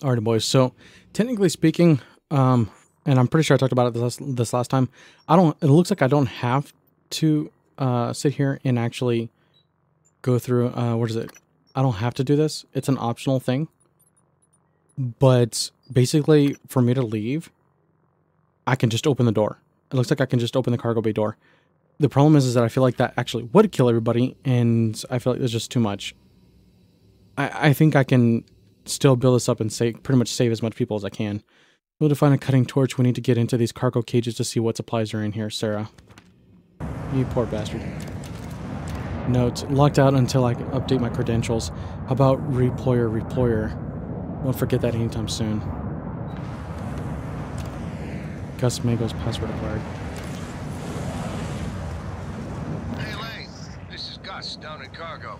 Alrighty, boys. So, technically speaking, um, and I'm pretty sure I talked about it this, this last time. I don't. It looks like I don't have to uh, sit here and actually go through. Uh, what is it? I don't have to do this. It's an optional thing. But basically, for me to leave, I can just open the door. It looks like I can just open the cargo bay door. The problem is, is that I feel like that actually would kill everybody, and I feel like there's just too much. I, I think I can still build this up and save, pretty much save as much people as I can. We'll define a cutting torch. We need to get into these cargo cages to see what supplies are in here, Sarah. You poor bastard. Note, locked out until I update my credentials. How about reployer, reployer? Won't forget that anytime soon. Gus Mago's password acquired. Hey, Lane. This is Gus down in cargo.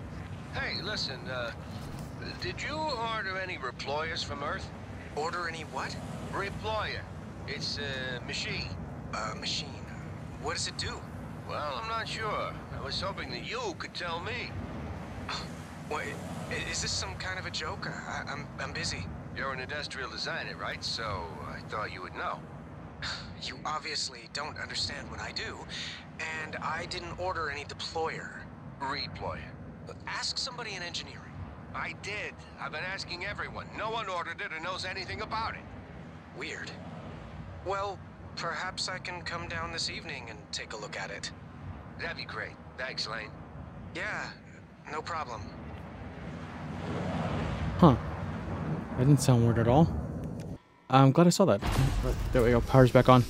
Hey, listen, uh, did you order any reployers from Earth? Order any what? Reployer. It's a machine. A machine. What does it do? Well, I'm not sure. I was hoping that you could tell me. Wait, is this some kind of a joke? I, I'm I'm busy. You're an industrial designer, right? So I thought you would know. You obviously don't understand what I do, and I didn't order any deployer. Reployer. Ask somebody in engineering. I did. I've been asking everyone. No one ordered it or knows anything about it. Weird. Well, perhaps I can come down this evening and take a look at it. That'd be great. Thanks, Lane. Yeah, no problem. Huh. That didn't sound weird at all. I'm glad I saw that. But there we go. Power's back on.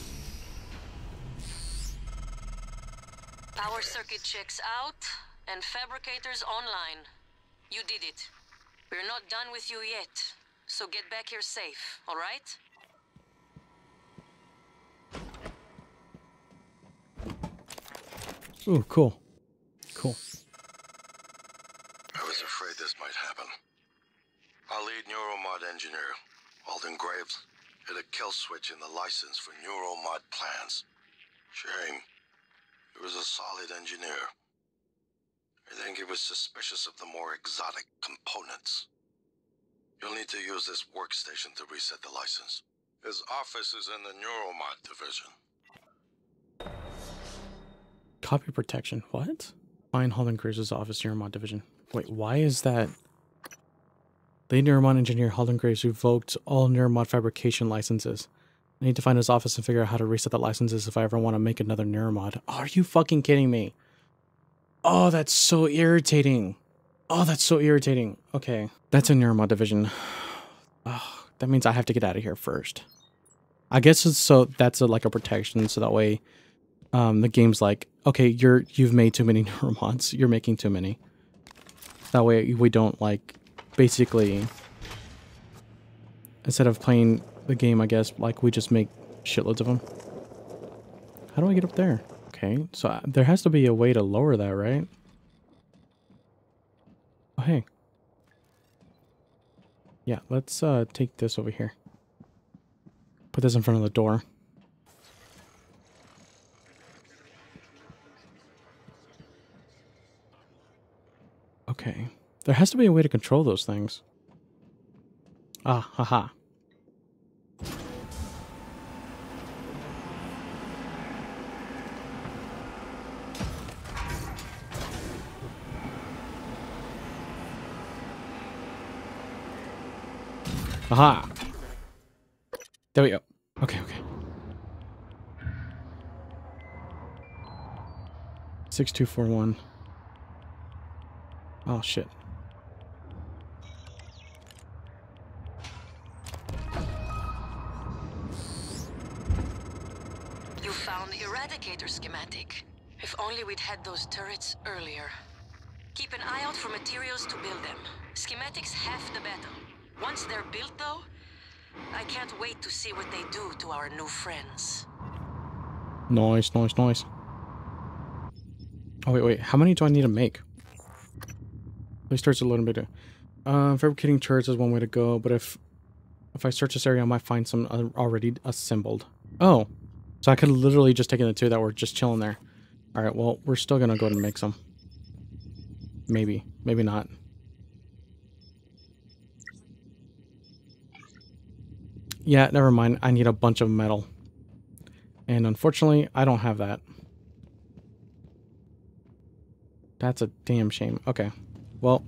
Power circuit checks out and fabricators online. You did it. We're not done with you yet, so get back here safe, alright? Ooh, cool. Cool. I was afraid this might happen. Our lead neuromod engineer, Alden Graves, hit a kill switch in the license for neuromod plans. Shame. He was a solid engineer. I think he was suspicious of the more exotic components. You'll need to use this workstation to reset the license. His office is in the neuromod division. Copy protection. What? Find Holden Graves' office, Neuromod division. Wait, why is that? Lead Neuromod engineer Holden Graves revoked all Neuromod fabrication licenses. I need to find his office and figure out how to reset the licenses if I ever want to make another Neuromod. Are you fucking kidding me? Oh, that's so irritating. Oh, that's so irritating. Okay, that's a Neuromod division. Oh, that means I have to get out of here first. I guess it's so that's a, like a protection, so that way um, the game's like, okay, you're you've made too many neuromods. You're making too many. That way we don't like basically instead of playing the game, I guess like we just make shitloads of them. How do I get up there? Okay, so uh, there has to be a way to lower that, right? Oh, hey. Yeah, let's uh, take this over here. Put this in front of the door. Okay. There has to be a way to control those things. Ah, haha. Aha! There we go. Okay, okay. 6241. Oh, shit. You found the Eradicator schematic. If only we'd had those turrets earlier. Keep an eye out for materials to build them. Schematics half the battle. Once they're built, though, I can't wait to see what they do to our new friends. Nice, nice, nice. Oh, wait, wait. How many do I need to make? Please starts a little bit. Uh, fabricating turrets is one way to go, but if if I search this area, I might find some already assembled. Oh, so I could literally just taken the two that were just chilling there. All right, well, we're still gonna go ahead and make some. Maybe, maybe not. Yeah, never mind. I need a bunch of metal. And unfortunately, I don't have that. That's a damn shame. Okay. Well.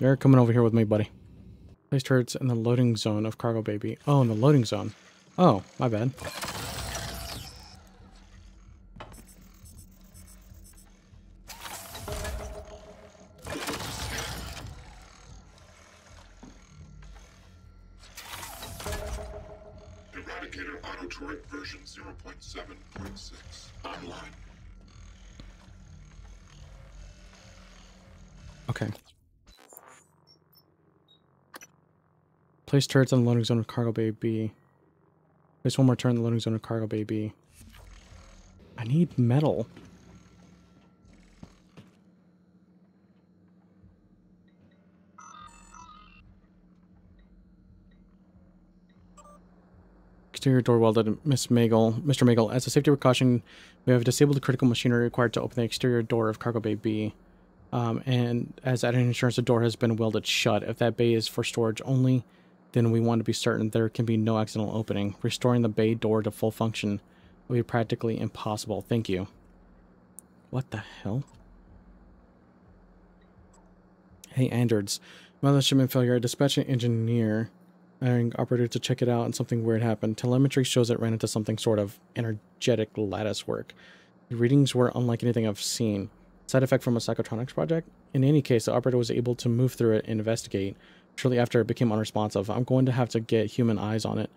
You're coming over here with me, buddy. Place turrets in the loading zone of Cargo Bay B. Oh, in the loading zone. Oh, my bad. Place turrets on the loading zone of Cargo Bay B. Place one more turret in the loading zone of Cargo Bay B. I need metal. Exterior door welded, Miss Magel. Mr. Magel, as a safety precaution, we have disabled the critical machinery required to open the exterior door of Cargo Bay B. Um, and as added insurance, the door has been welded shut. If that bay is for storage only, then we want to be certain there can be no accidental opening. Restoring the bay door to full function will be practically impossible. Thank you. What the hell? Hey, Androids. Mother shipment failure. I an engineer and operator to check it out and something weird happened. Telemetry shows it ran into something sort of energetic lattice work. The readings were unlike anything I've seen. Side effect from a psychotronics project? In any case, the operator was able to move through it and investigate. Shortly after, it became unresponsive. I'm going to have to get human eyes on it,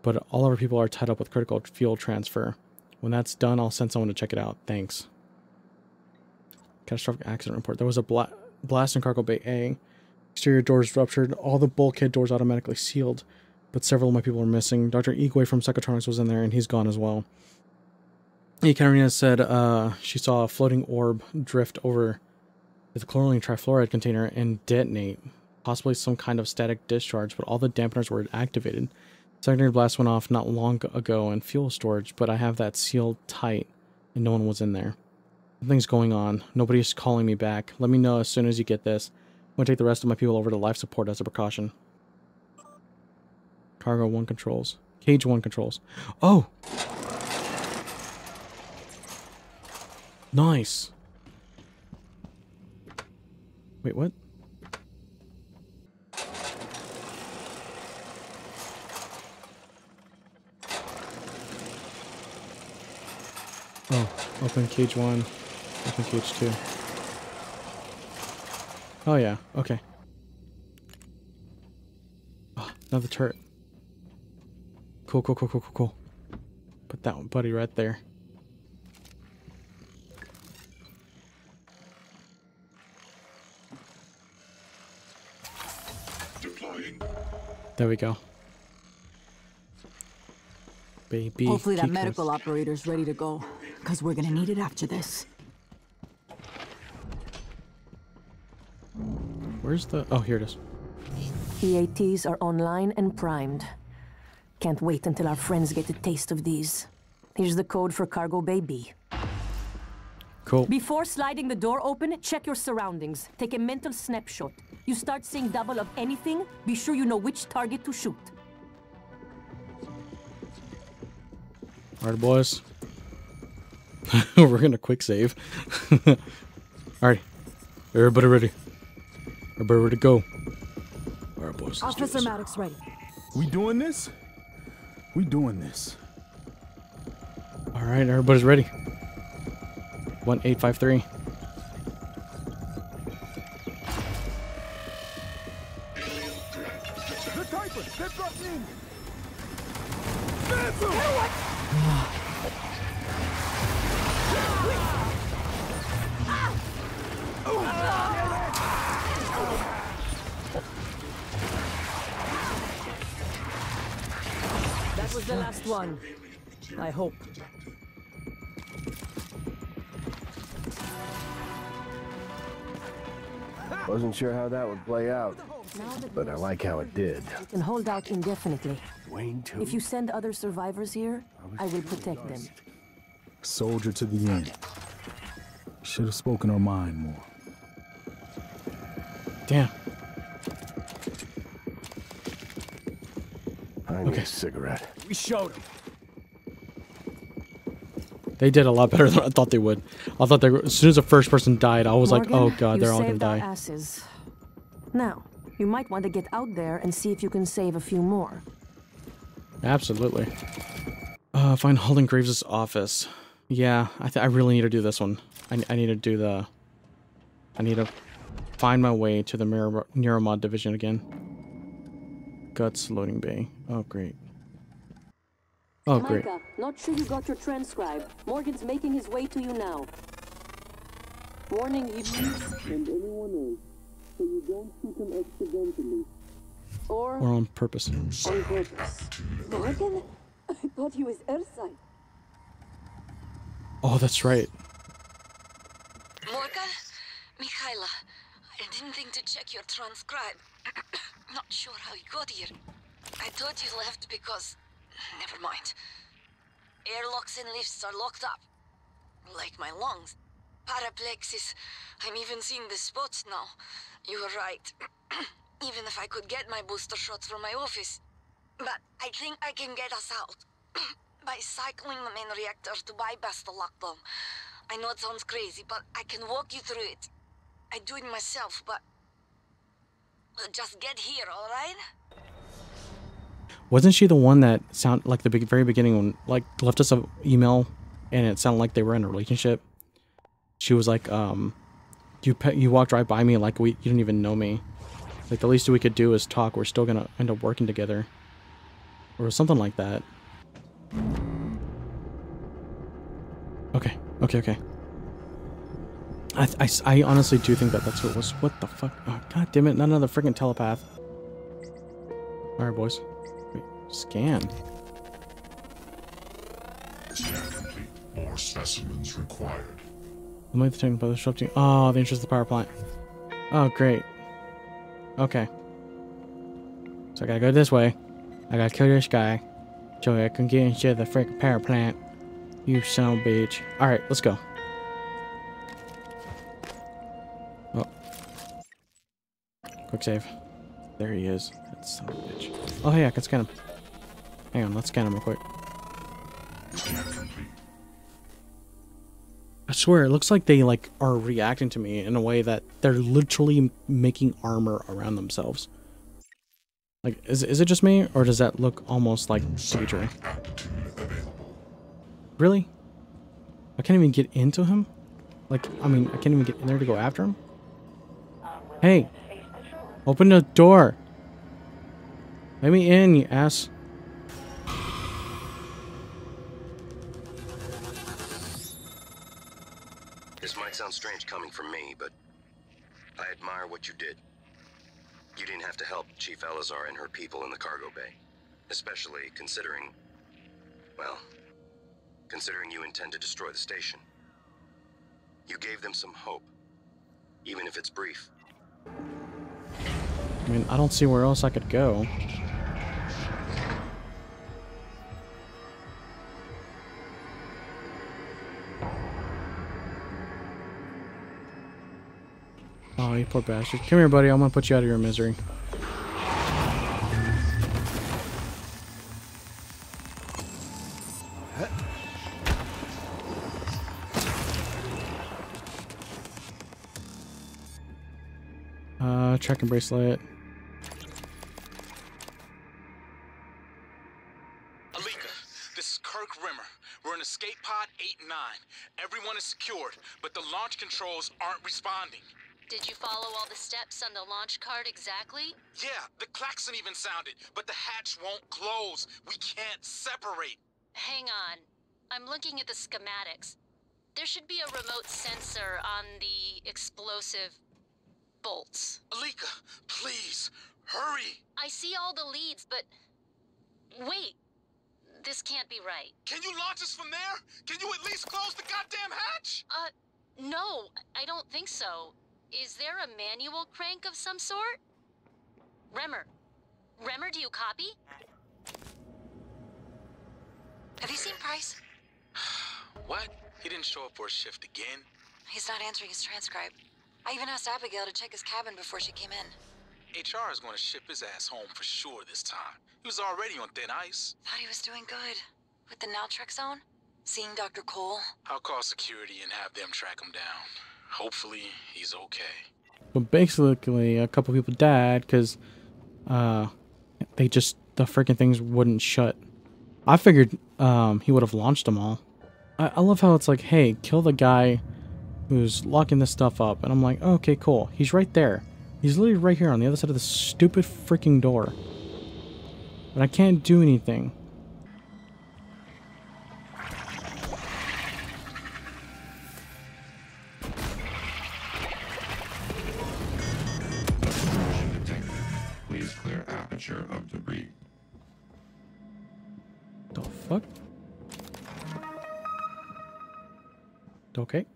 but all of our people are tied up with critical fuel transfer. When that's done, I'll send someone to check it out. Thanks. Catastrophic accident report. There was a bla blast in cargo bay A. Exterior doors ruptured. All the bulkhead doors automatically sealed, but several of my people are missing. Dr. Igwe from Psychotronics was in there, and he's gone as well. Ekaterina said uh, she saw a floating orb drift over the chlorine trifluoride container and detonate, possibly some kind of static discharge, but all the dampeners were activated. Secondary blast went off not long ago in fuel storage, but I have that sealed tight, and no one was in there. Something's going on. Nobody's calling me back. Let me know as soon as you get this. I'm going to take the rest of my people over to life support as a precaution. Cargo 1 controls. Cage 1 controls. Oh! Nice. Wait, what? Oh, open cage one, open cage two. Oh yeah, okay. Oh, another turret. Cool, cool, cool, cool, cool, cool. Put that one, buddy, right there. Deploying. There we go. Baby. Hopefully that medical close. operator's ready to go. Because we're gonna need it after this. Where's the? Oh, here it is. EATs are online and primed. Can't wait until our friends get a taste of these. Here's the code for Cargo Bay B. Cool. Before sliding the door open, check your surroundings. Take a mental snapshot. You start seeing double of anything, be sure you know which target to shoot. All right, boys. We're gonna quick save. All right, everybody ready? Everybody ready to go? All right, boys. Let's do Officer this. Maddox ready. We doing this? We doing this. All right, everybody's ready. One eight five three. I. Wasn't sure how that would play out, but I like how it did. we can hold out indefinitely. Wayne too. If you send other survivors here, I will protect them. Soldier to the end. Should have spoken our mind more. Damn. I need a cigarette. We showed him. They did a lot better than I thought they would. I thought they were, as soon as the first person died, I was Morgan, like, oh god, they're all gonna die. asses. Now, you might want to get out there and see if you can save a few more. Absolutely. Uh, find Holden Graves' office. Yeah, I, th- I really need to do this one. I, I need to do the... I need to find my way to the Neuro- Neuromod division again. Guts loading bay. Oh, great. Oh, great. Micah, not sure you got your transcribe. Morgan's making his way to you now. Warning you. And anyone else, so you don't shoot him accidentally. Or Or on purpose. on purpose. Morgan? I thought he was Ersai. Oh, that's right. Morgan? Mikhaila, I didn't think to check your transcribe. Not sure how you got here. I thought you left because... Never mind. Airlocks and lifts are locked up. Like my lungs. Paraplexis. I'm even seeing the spots now. You were right. even if I could get my booster shots from my office. But I think I can get us out. By cycling the main reactor to bypass the lockdown. I know it sounds crazy, but I can walk you through it. I do it myself, but... Just get here, alright? Wasn't she the one that sound like the big, very beginning when like left us a email and it sounded like they were in a relationship? She was like, um, you you walked right by me like we you didn't even know me. Like the least we could do is talk. We're still gonna end up working together, or something like that. Okay, okay, okay. I, I, I honestly do think that that's what it was. What the fuck? Oh, God damn it! Not another freaking telepath. All right, boys. Scan. Scan complete. More specimens required. Eliminate the technical by disrupting. Oh, the interest of the power plant. Oh, great. Okay. So I gotta go this way. I gotta kill this guy. So I can get into the freaking power plant. You son of a bitch. Alright, let's go. Oh. Quick save. There he is. That son of a bitch. Oh, hey, I can scan him. Hang on, let's scan him real quick. I swear, it looks like they like are reacting to me in a way that they're literally making armor around themselves. Like, is is it just me, or does that look almost like CJ? Really? I can't even get into him. Like, I mean, I can't even get in there to go after him. Hey, open the door. Let me in, you ass. This might sound strange coming from me, but I admire what you did. You didn't have to help Chief Elazar and her people in the cargo bay. Especially considering... Well, considering you intend to destroy the station. You gave them some hope, even if it's brief. I mean, I don't see where else I could go. Oh, you poor bastard. Come here, buddy. I'm gonna put you out of your misery. Uh, tracking bracelet. Alika, this is Kirk Remmer. We're in escape pod 8-9. Everyone is secured, but the launch controls aren't responding. Did you follow all the steps on the launch card exactly? Yeah, the klaxon even sounded, but the hatch won't close. We can't separate. Hang on. I'm looking at the schematics. There should be a remote sensor on the explosive bolts. Alika, please, hurry. I see all the leads, but... Wait. This can't be right. Can you launch us from there? Can you at least close the goddamn hatch? Uh, no, I don't think so. Is there a manual crank of some sort? Remmer. Remmer, do you copy? Have you seen Price? What? He didn't show up for a shift again? He's not answering his transcribe. I even asked Abigail to check his cabin before she came in. HR is going to ship his ass home for sure this time. He was already on thin ice. Thought he was doing good. With the naltrexone? Seeing Dr. Cole? I'll call security and have them track him down. Hopefully, he's okay. But basically, a couple people died because uh, they just the freaking things wouldn't shut. I figured um, he would have launched them all. I, I love how it's like, hey, kill the guy who's locking this stuff up, and I'm like, okay, cool. He's right there. He's literally right here on the other side of the stupid freaking door. But I can't do anything. Of debris. The fuck? Okay.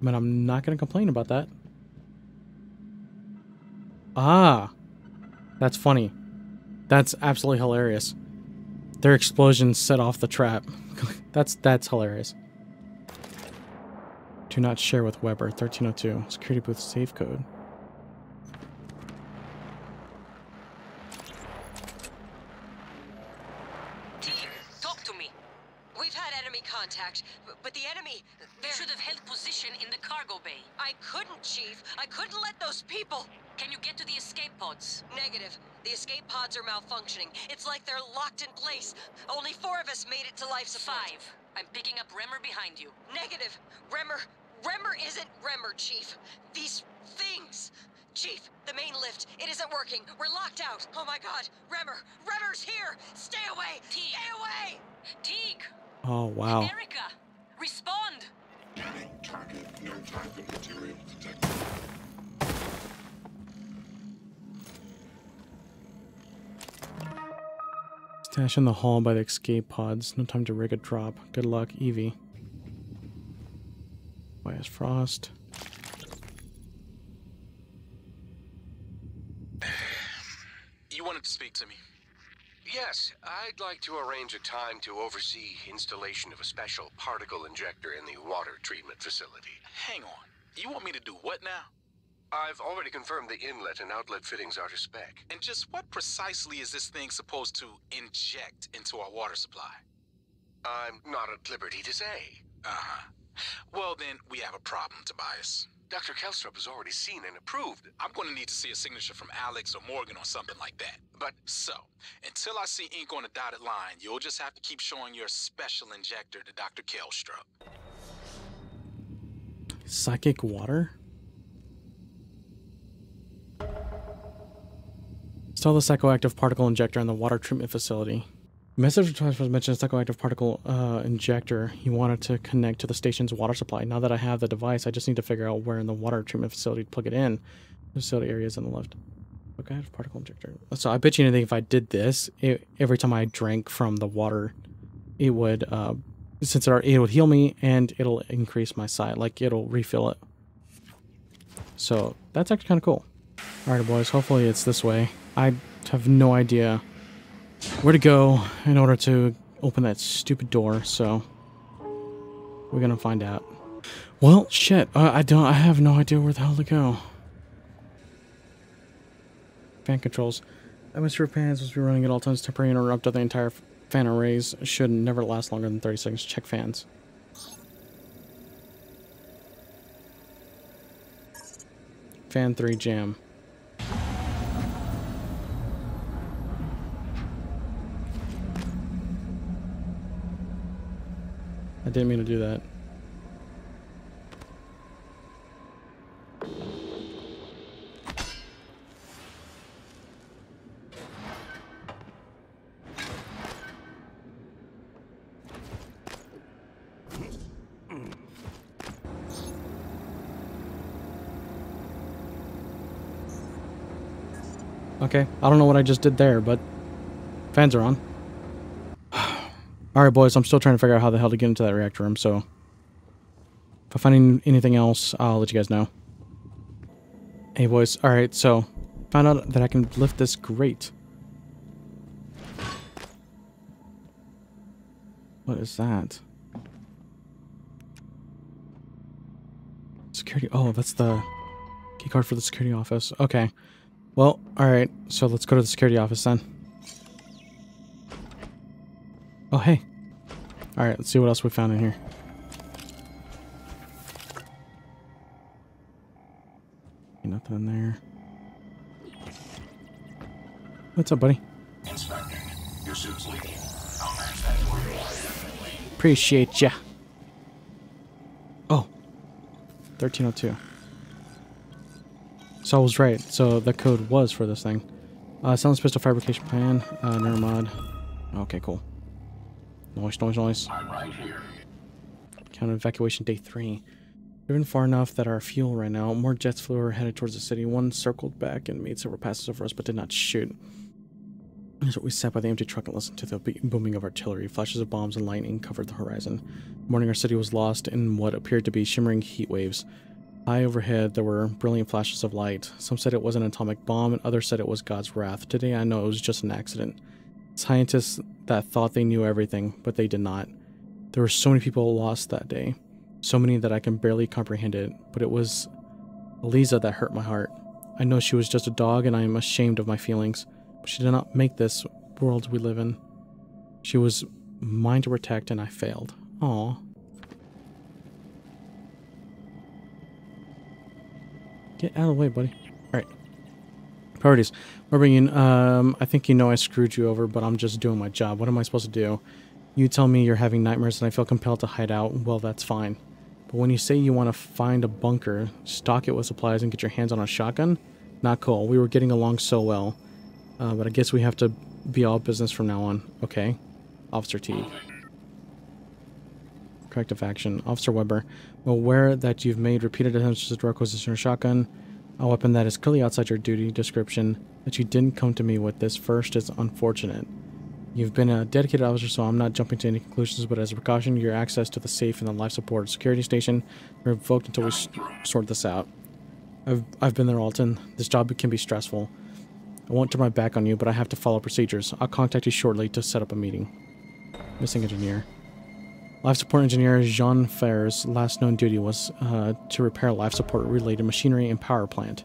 But I'm not going to complain about that. Ah. That's funny. That's absolutely hilarious. Their explosions set off the trap. that's that's hilarious. Do not share with Weber. 1302. Security booth safe code. Team, talk to me. We've had enemy contact, b- but the enemy... They should have held position in the cargo bay. I couldn't, Chief. I couldn't let those people... Can you get to the escape pods? Negative. The escape pods are malfunctioning. It's like they're locked in place. Only four of us made it to life support. Five. I'm picking up Remmer behind you. Negative. Remmer... Remmer isn't Remmer, Chief. These things... Chief, the main lift, it isn't working. We're locked out. Oh my god. Remmer! Remmer's here! Stay away! Stay away! Teague! Oh, wow. Erica! Respond! Scanning target. No target material detected. Stash in the hall by the escape pods. No time to rig a drop. Good luck, Evie. Why is Frost? You wanted to speak to me. Yes, I'd like to arrange a time to oversee installation of a special particle injector in the water treatment facility. Hang on. You want me to do what now? I've already confirmed the inlet and outlet fittings are to spec. And just what precisely is this thing supposed to inject into our water supply? I'm not at liberty to say. Uh-huh. Well, then, we have a problem, Tobias. Dr. Kelstrup has already seen and approved. I'm going to need to see a signature from Alex or Morgan or something like that. But So, until I see ink on a dotted line, you'll just have to keep showing your special injector to Dr. Kelstrup. Psychic water? Install the psychoactive particle injector in the water treatment facility. Message transfer mentioned a psychoactive particle uh, injector. He wanted to connect to the station's water supply. Now that I have the device, I just need to figure out where in the water treatment facility to plug it in. Facility areas on the left. Okay, particle injector. So I bet you anything if I did this, it, every time I drank from the water, it would, uh, since it, it would heal me and it'll increase my sight. Like it'll refill it. So that's actually kind of cool. Alright, boys. Hopefully it's this way. I have no idea where to go in order to open that stupid door, so we're gonna find out. Well, shit. I don't. I have no idea where the hell to go. Fan controls. Atmosphere fans must be running at all times. Temporary interrupt of the entire fan arrays should never last longer than 30 seconds. Check fans. Fan 3 jam. Didn't mean to do that. Okay, I don't know what I just did there, but fans are on. Alright, boys, I'm still trying to figure out how the hell to get into that reactor room, so... If I find anything else, I'll let you guys know. Hey, boys, alright, so... Found out that I can lift this grate. What is that? Security. Oh, that's the key card for the security office. Okay. Well, alright. So let's go to the security office then. Oh, hey. Alright, let's see what else we found in here. Nothing in there. What's up, buddy? Inspecting. Your suit's leaking. I'll match that for you. Appreciate ya. Oh. 1302. So I was right. So the code was for this thing. Uh, Silence Pistol Fabrication Plan. Uh, Neuromod. Okay, cool. Noise, noise, noise. I'm right here. Counter evacuation day three. Driven far enough that our fuel ran out. More jets flew headed towards the city. One circled back and made several passes over us, but did not shoot. As we sat by the empty truck and listened to the booming of artillery, flashes of bombs and lightning covered the horizon. Morning, our city was lost in what appeared to be shimmering heat waves. High overhead, there were brilliant flashes of light. Some said it was an atomic bomb, and others said it was God's wrath. Today, I know it was just an accident. Scientists that thought they knew everything, but they did not. There were so many people lost that day. So many that I can barely comprehend it, but it was Eliza that hurt my heart. I know she was just a dog, and I am ashamed of my feelings, but she did not make this world we live in. She was mine to protect, and I failed. Aw. Get out of the way, buddy. Priorities. Barbarian, um, I think you know I screwed you over, but I'm just doing my job. What am I supposed to do? You tell me you're having nightmares and I feel compelled to hide out. Well, that's fine. But when you say you want to find a bunker, stock it with supplies, and get your hands on a shotgun, not cool. We were getting along so well. Uh, but I guess we have to be all business from now on. Okay. Officer Teague. Corrective action. Officer Weber, aware that you've made repeated attempts to draw acquisition of shotgun, a weapon that is clearly outside your duty description, that you didn't come to me with this first is unfortunate. You've been a dedicated officer, so I'm not jumping to any conclusions, but as a precaution, your access to the safe and the life support security station revoked until we sort this out. I've, I've been there, Alton. This job can be stressful. I won't turn my back on you, but I have to follow procedures. I'll contact you shortly to set up a meeting. Missing engineer. Life support engineer Jean Ferre's last known duty was uh, to repair life support related machinery and power plant.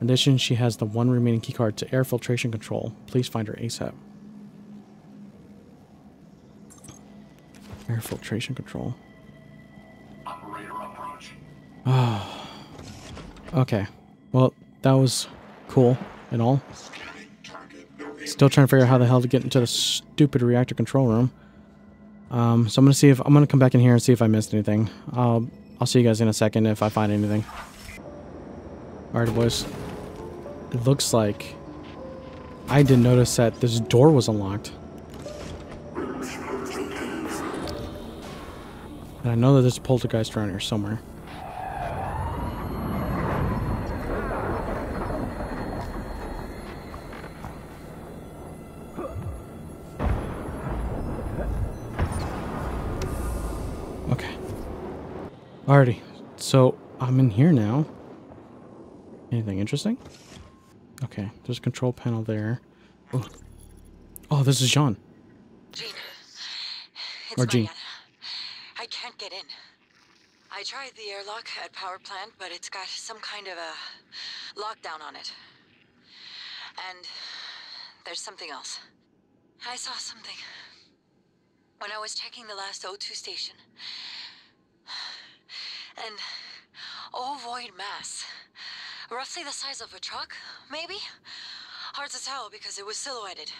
In addition, she has the one remaining keycard to air filtration control. Please find her ASAP. Air filtration control. Operator approach. Okay. Well, that was cool and all. Still trying to figure out how the hell to get into the stupid reactor control room. Um, so I'm gonna see if I'm gonna come back in here and see if I missed anything. I'll I'll see you guys in a second if I find anything. Alright, boys. It looks like I didn't notice that this door was unlocked. And I know that there's a poltergeist around here somewhere. Alrighty. So I'm in here now. Anything interesting? Okay, there's a control panel there. Oh, oh this is Jean. Jean. Or Jean. Uh, I can't get in. I tried the airlock at power plant, but it's got some kind of a lockdown on it. And there's something else. I saw something. When I was checking the last O2 station. An ovoid mass. Roughly the size of a truck, maybe? Hard to tell because it was silhouetted.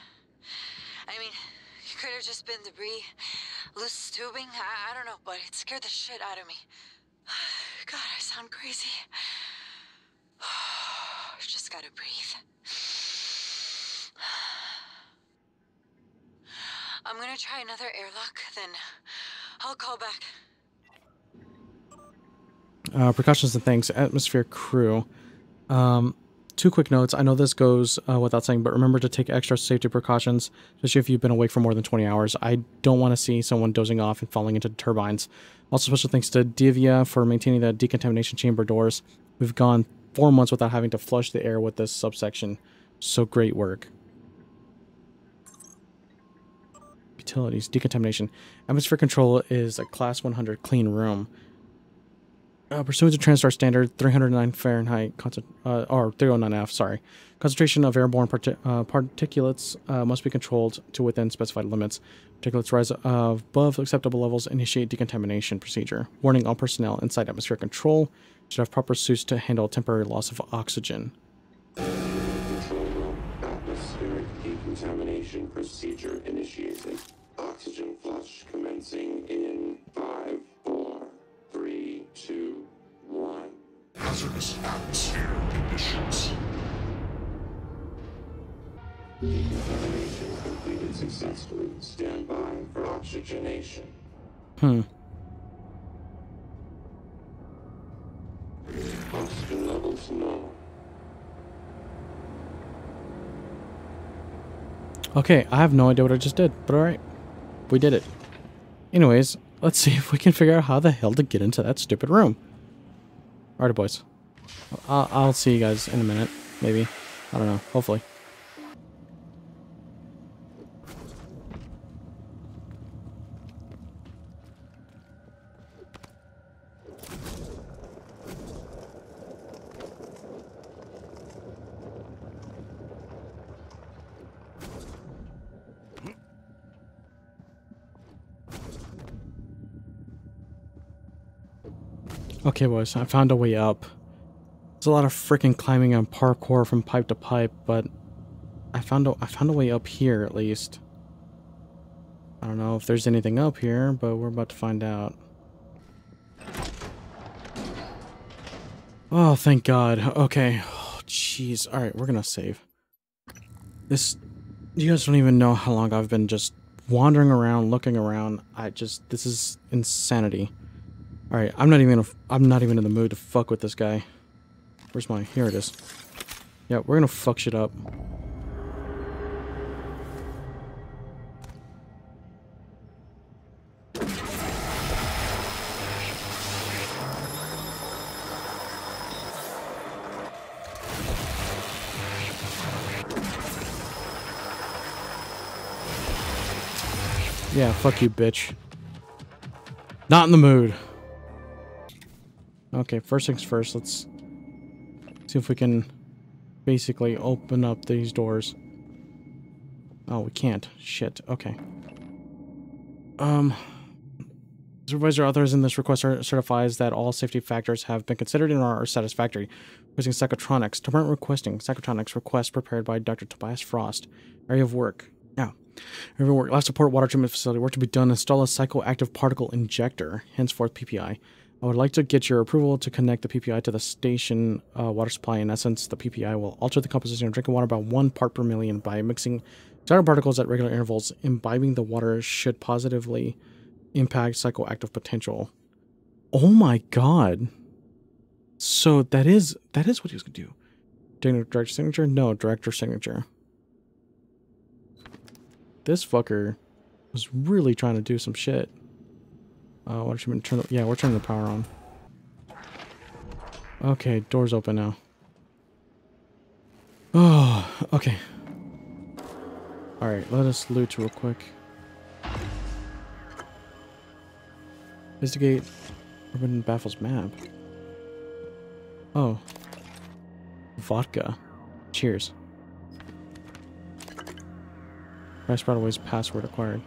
I mean, it could have just been debris, loose tubing, I, I don't know, but it scared the shit out of me. God, I sound crazy. Just gotta breathe. I'm gonna try another airlock, then I'll call back. Uh, precautions and things. Atmosphere crew. Um, two quick notes. I know this goes uh, without saying, but remember to take extra safety precautions, especially if you've been awake for more than 20 hours. I don't want to see someone dozing off and falling into turbines. Also, special thanks to Divya for maintaining the decontamination chamber doors. We've gone four months without having to flush the air with this subsection. So great work. utilities, decontamination. Atmosphere control is a class 100 clean room. Uh, pursuant to TranStar standard 309 Fahrenheit, uh, or 309F, sorry. Concentration of airborne uh, particulates uh, must be controlled to within specified limits. Particulates rise above acceptable levels, initiate decontamination procedure. Warning all personnel inside atmosphere control should have proper suits to handle temporary loss of oxygen. Atmospheric decontamination procedure initiated. Oxygen flush commencing atmosphere conditions. Completed successfully. Stand by for oxygenation. Hmm. Oxygen levels. Okay, I have no idea what I just did, but alright. We did it. Anyways, let's see if we can figure out how the hell to get into that stupid room. Alright, boys. I'll, I'll see you guys in a minute, maybe. I don't know, hopefully. Okay, boys, I found a way up. There's a lot of freaking climbing and parkour from pipe to pipe, but I found a I found a way up here at least. I don't know if there's anything up here, but we're about to find out. Oh, thank God. Okay. Oh, jeez. All right, we're gonna save. This, you guys don't even know how long I've been just wandering around, looking around. I just, this is insanity. All right, I'm not even I'm not even in the mood to fuck with this guy. Where's my, here it is. Yeah, we're gonna fuck shit up. Yeah, fuck you, bitch. Not in the mood. Okay, first things first, let's see if we can basically open up these doors. Oh, we can't. Shit. Okay. Um, supervisor in this request certifies that all safety factors have been considered and are satisfactory. Using psychotronics. Department requesting psychotronics request prepared by Dr. Tobias Frost. Area of work. Now, area of work. Last support water treatment facility. Work to be done. Install a psychoactive particle injector. Henceforth, PPI. I would like to get your approval to connect the PPI to the station uh, water supply. In essence, the PPI will alter the composition of drinking water by one part per million by mixing Zyro particles at regular intervals. Imbibing the water should positively impact psychoactive potential. Oh my god. So that is that is what he was gonna do. Director signature? No, director signature. This fucker was really trying to do some shit. Uh, what should we turn? The, yeah, we're turning the power on. Okay, doors open now. Oh, okay. All right, let us loot real quick. Investigate Urban Baffles map. Oh. Vodka. Cheers. Price Broadway's password acquired.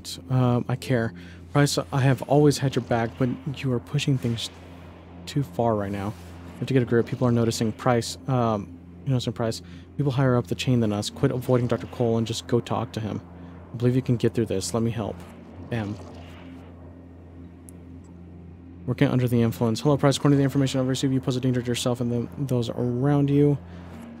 Alright, um, I care. Price, I have always had your back, but you are pushing things too far right now. You have to get a grip. People are noticing Price, um, you noticing Price. People higher up the chain than us. Quit avoiding Dr. Cole and just go talk to him. I believe you can get through this. Let me help. Bam. Working under the influence. Hello, Price. According to the information I've received, you pose a danger to yourself and the, those around you.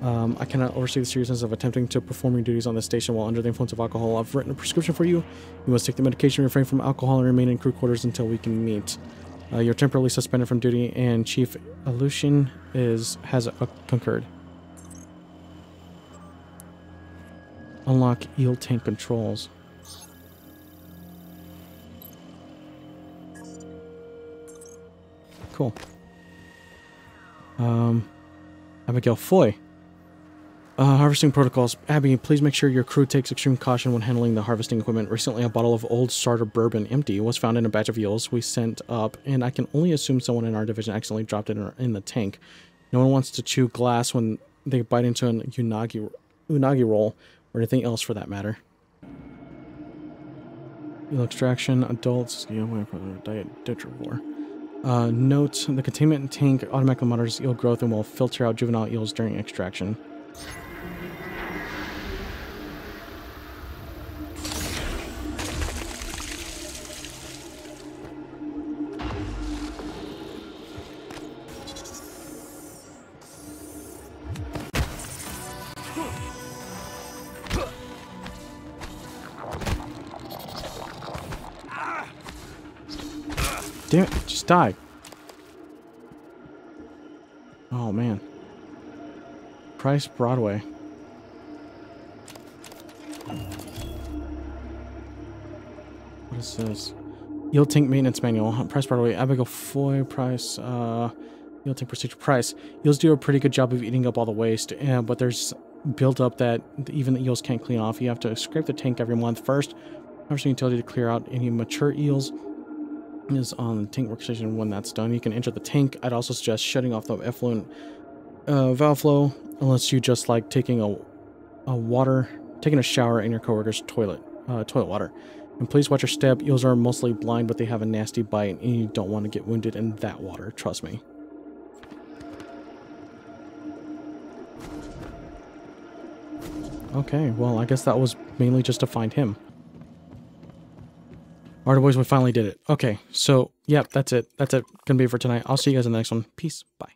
Um, I cannot oversee the seriousness of attempting to perform your duties on this station while under the influence of alcohol. I've written a prescription for you. You must take the medication, refrain from alcohol, and remain in crew quarters until we can meet. Uh, you're temporarily suspended from duty, and Chief Alushin is has concurred. Unlock eel tank controls. Cool. Um, Abigail Foy. Uh, harvesting protocols. Abby, please make sure your crew takes extreme caution when handling the harvesting equipment. Recently, a bottle of old starter bourbon, empty, was found in a batch of eels we sent up, and I can only assume someone in our division accidentally dropped it in, in the tank. No one wants to chew glass when they bite into an unagi, unagi roll, or anything else for that matter. Eel extraction, adults, eel diet detrivore. Uh, note, the containment tank automatically monitors eel growth and will filter out juvenile eels during extraction. Die. Oh man. Price Broadway. What is this? Eel tank maintenance manual. Price Broadway. Abigail Foy. Price. Uh, eel tank procedure. Price. Eels do a pretty good job of eating up all the waste, uh, but there's built up that even the eels can't clean off. You have to scrape the tank every month first. Harvesting utility to tell you to clear out any mature eels is on the tank workstation when that's done. You can enter the tank. I'd also suggest shutting off the effluent uh, valve flow unless you just like taking a, a water, taking a shower in your coworker's toilet, uh, toilet water. And please watch your step. Eels are mostly blind, but they have a nasty bite, and you don't want to get wounded in that water. Trust me. Okay, well, I guess that was mainly just to find him. Alright, boys, we finally did it. Okay, so, yep, that's it. That's it. Gonna be it for tonight. I'll see you guys in the next one. Peace. Bye.